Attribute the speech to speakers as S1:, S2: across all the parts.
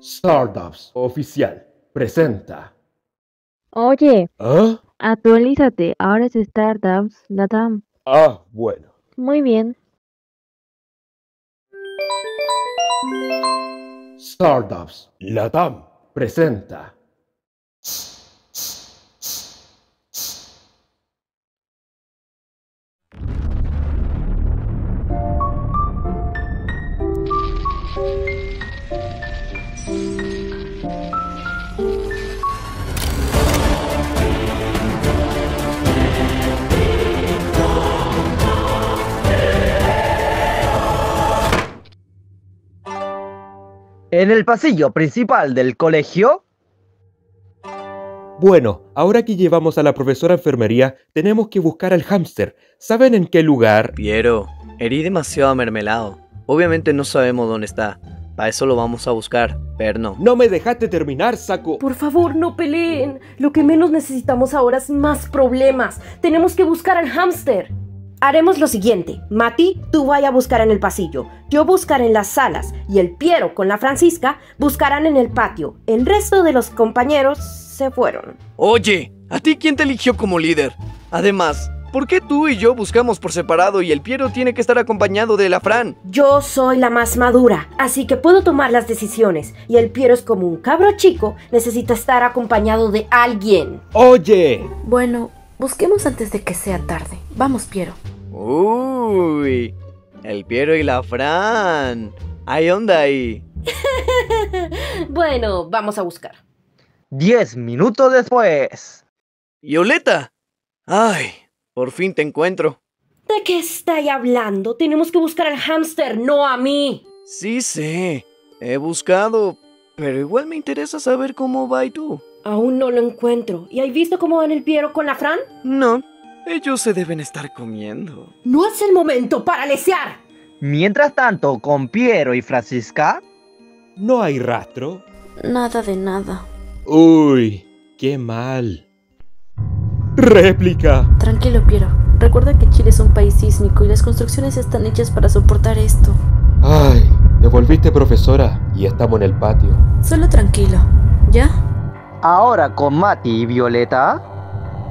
S1: Stardust Oficial presenta.
S2: Oye,
S1: ¿Ah?
S2: actualízate, ahora es Stardust Latam.
S1: Ah, bueno.
S2: Muy bien.
S1: Stardust Latam presenta.
S3: En el pasillo principal del colegio,
S1: Bueno, ahora que llevamos a la profesora enfermería, tenemos que buscar al hámster. ¿Saben en qué lugar?
S4: Piero, herí demasiado mermelado. Obviamente no sabemos dónde está. Para eso lo vamos a buscar, Perno.
S1: No me dejaste terminar, saco.
S5: Por favor, no peleen. Lo que menos necesitamos ahora es más problemas. Tenemos que buscar al hámster. Haremos lo siguiente. Mati, tú vaya a buscar en el pasillo. Yo buscaré en las salas. Y el Piero con la Francisca buscarán en el patio. El resto de los compañeros se fueron.
S4: Oye, ¿a ti quién te eligió como líder? Además, ¿por qué tú y yo buscamos por separado y el Piero tiene que estar acompañado de la Fran?
S5: Yo soy la más madura, así que puedo tomar las decisiones. Y el Piero es como un cabro chico, necesita estar acompañado de alguien.
S1: Oye.
S6: Bueno, busquemos antes de que sea tarde. Vamos, Piero.
S4: Uy, el Piero y la Fran. ¿Hay onda ahí?
S5: bueno, vamos a buscar.
S3: 10 minutos después.
S4: Violeta. Ay, por fin te encuentro.
S5: ¿De qué estáis hablando? Tenemos que buscar al hámster, no a mí.
S4: Sí sé, he buscado, pero igual me interesa saber cómo va y tú.
S5: Aún no lo encuentro. ¿Y has visto cómo van el Piero con la Fran?
S4: No, ellos se deben estar comiendo.
S5: No es el momento para lesear.
S3: Mientras tanto, con Piero y Francisca,
S1: ¿No hay rastro?
S6: Nada de nada.
S1: Uy, qué mal. Réplica.
S6: Tranquilo, Piero. Recuerda que Chile es un país sísmico y las construcciones están hechas para soportar esto.
S1: Ay, devolviste profesora y estamos en el patio.
S6: Solo tranquilo. ¿Ya?
S3: ahora con Mati y Violeta,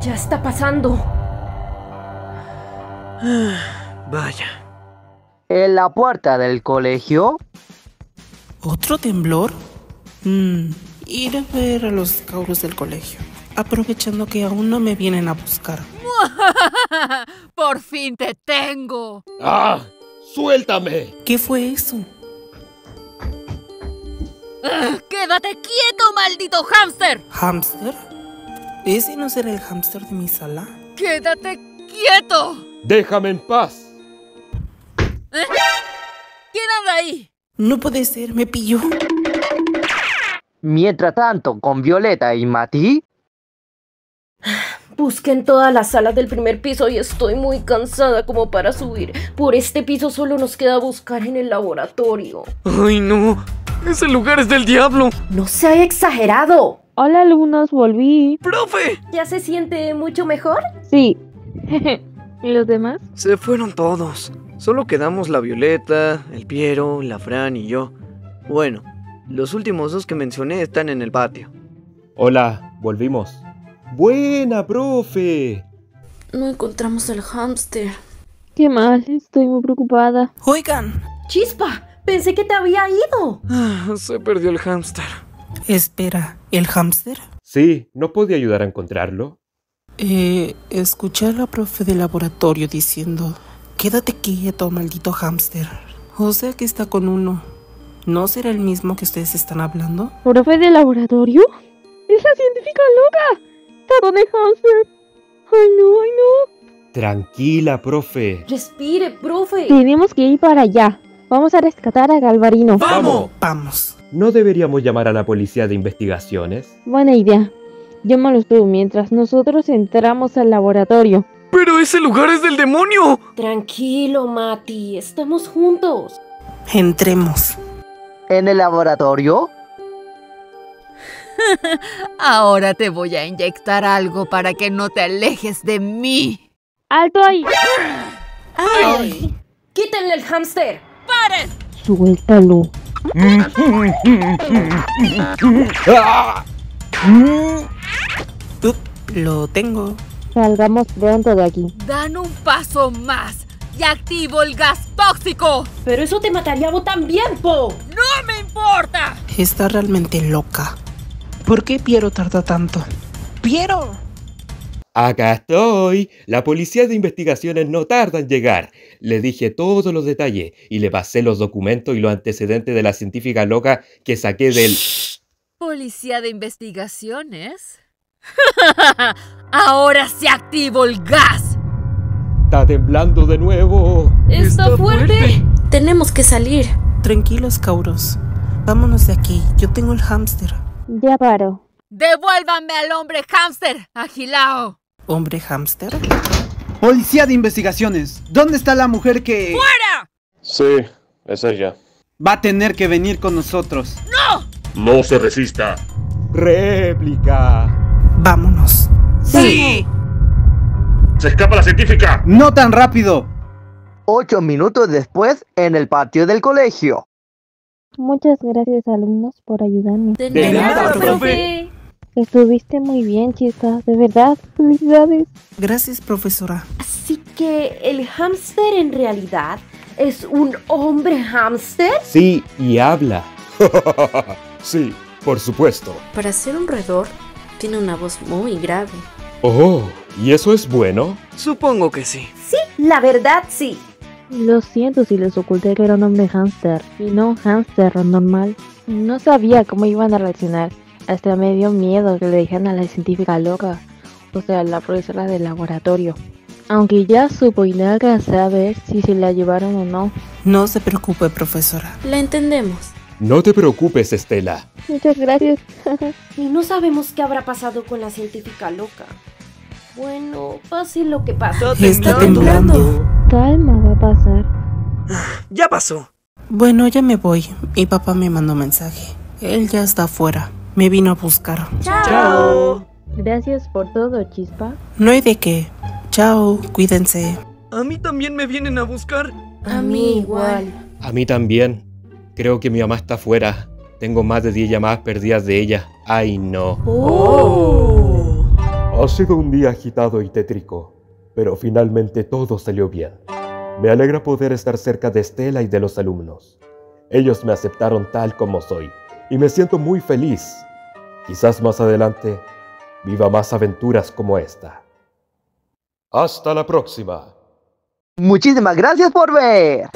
S5: Ya está pasando.
S4: Vaya.
S3: en la puerta del colegio,
S7: ¿Otro temblor? Mm, ir a ver a los cabros del colegio, aprovechando que aún no me vienen a buscar.
S8: Por fin te tengo.
S1: ¡Ah! ¡Suéltame!
S7: ¿Qué fue eso?
S8: Ugh, ¡Quédate quieto, maldito hámster!
S7: ¿Hamster? ¿Ese no será el hámster de mi sala?
S8: ¡Quédate quieto!
S1: ¡Déjame en paz!
S8: ¿Quién anda ahí?
S7: No puede ser, me pilló.
S3: mientras tanto con Violeta y Mati,
S5: Busqué en todas las salas del primer piso y estoy muy cansada como para subir. Por este piso solo nos queda buscar en el laboratorio.
S4: Ay, no. Ese lugar es del diablo.
S5: No se ha exagerado.
S2: Hola alumnos, volví.
S4: ¡Profe!
S5: ¿Ya se siente mucho mejor?
S2: Sí. ¿Y los demás?
S4: Se fueron todos. Solo quedamos la Violeta, el Piero, la Fran y yo. Bueno, los últimos dos que mencioné están en el patio.
S1: Hola, volvimos. Buena, profe.
S6: No encontramos al hámster.
S2: Qué mal, estoy muy preocupada.
S7: Oigan,
S5: Chispa, pensé que te había ido.
S4: Ah, se perdió el hámster.
S7: espera, ¿el hámster?
S1: Sí, ¿no podía ayudar a encontrarlo?
S7: Eh, escuché a la profe de laboratorio diciendo, quédate quieto, maldito hámster. O sea que está con uno. ¿No será el mismo que ustedes están hablando?
S2: ¿Profe de laboratorio? ¡Esa científica loca! ¡Está hámster! ¡Ay no, ay no!
S1: Tranquila, profe.
S5: Respire, profe.
S2: Tenemos que ir para allá. Vamos a rescatar a Galvarino.
S4: ¡Vamos!
S7: Vamos.
S1: ¿No deberíamos llamar a la policía de investigaciones?
S2: Buena idea. Llámalos tú mientras nosotros entramos al laboratorio.
S4: ¡Pero ese lugar es del demonio!
S5: Tranquilo, Mati. Estamos juntos.
S7: Entremos.
S3: en el laboratorio,
S8: Ahora te voy a inyectar algo para que no te alejes de mí.
S2: ¡Alto ahí!
S5: ¡Ay! ¡Quítenle el hámster!
S8: ¡Paren!
S2: Suéltalo.
S7: Lo tengo.
S2: Salgamos pronto de aquí.
S8: Dan un paso más y activo el gas tóxico.
S5: Pero eso te mataría a vos también, Po.
S8: ¡No me importa!
S7: Está realmente loca. ¿Por qué Piero tarda tanto? ¡Piero!
S1: Acá estoy. La policía de investigaciones no tarda en llegar. Le dije todos los detalles y le pasé los documentos y los antecedentes de la científica loca que saqué del...
S8: ¿Policía de investigaciones? Ahora se activo el gas.
S1: Está temblando de nuevo.
S5: Está fuerte.
S6: Tenemos que salir.
S7: Tranquilos, Cauros. Vámonos de aquí. Yo tengo el hámster.
S2: Ya paro.
S8: Devuélvanme al hombre hámster, agilao.
S7: ¿Hombre hámster?
S9: Policía de investigaciones, ¿dónde está la mujer que
S8: ¡Fuera!
S10: Sí, es ella.
S9: va a tener que venir con nosotros?
S10: No se resista.
S1: Réplica.
S7: Vámonos.
S8: ¡Sí!
S10: ¡Se escapa la científica!
S9: No tan rápido.
S3: Ocho minutos después, en el patio del colegio.
S2: Muchas gracias, alumnos, por ayudarme.
S6: De,
S1: De
S6: nada,
S1: nada,
S6: profe.
S2: Estuviste muy bien, chicas. De verdad, felicidades.
S7: Gracias, profesora.
S5: Así que el hámster en realidad es un hombre hámster.
S1: Sí, y habla. sí, por supuesto.
S6: Para ser un roedor, tiene una voz muy grave.
S1: Oh, ¿y eso es bueno?
S4: Supongo que sí.
S5: Sí, la verdad sí.
S2: Lo siento si les oculté que era un hombre hámster y no un hámster normal. No sabía cómo iban a reaccionar. Hasta me dio miedo que le dijeran a la científica loca, o sea, la profesora del laboratorio. Aunque ya supo y nada que saber si se la llevaron o no.
S7: No se preocupe, profesora.
S6: La entendemos.
S1: No te preocupes, Estela.
S2: Muchas gracias.
S5: Y no sabemos qué habrá pasado con la científica loca. Bueno, pase lo que pase.
S7: Está temblando.
S2: Calma, va a pasar.
S4: Ya pasó.
S7: Bueno, ya me voy. Mi papá me mandó mensaje. Él ya está afuera. Me vino a buscar.
S4: Chao.
S2: Gracias por todo, Chispa.
S7: No hay de qué. Chao, cuídense.
S4: A mí también me vienen a buscar.
S5: A mí igual.
S1: A mí también. Creo que mi mamá está afuera. Tengo más de 10 llamadas perdidas de ella. Ay, no.
S4: Oh.
S1: Ha sido un día agitado y tétrico, pero finalmente todo salió bien. Me alegra poder estar cerca de Estela y de los alumnos. Ellos me aceptaron tal como soy y me siento muy feliz. Quizás más adelante viva más aventuras como esta. Hasta la próxima.
S3: Muchísimas gracias por ver.